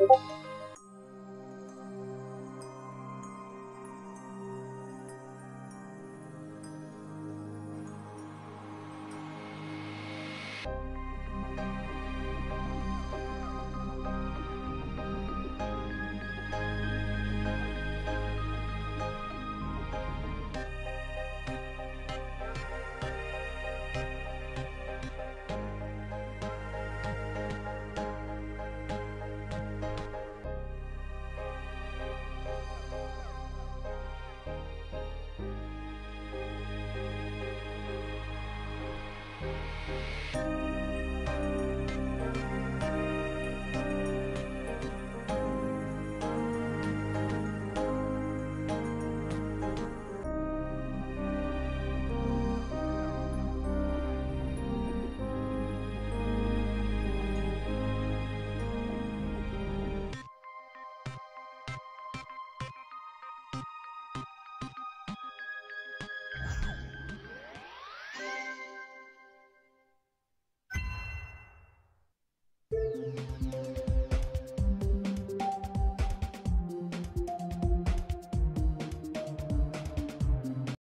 うん。